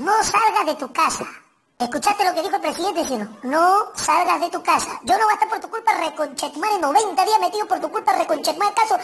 No salgas de tu casa. ¿Escuchaste lo que dijo el presidente? Sino, no salgas de tu casa. Yo no voy a estar por tu culpa, reconchetumare, 90 días metido por tu culpa, reconchetumare, caso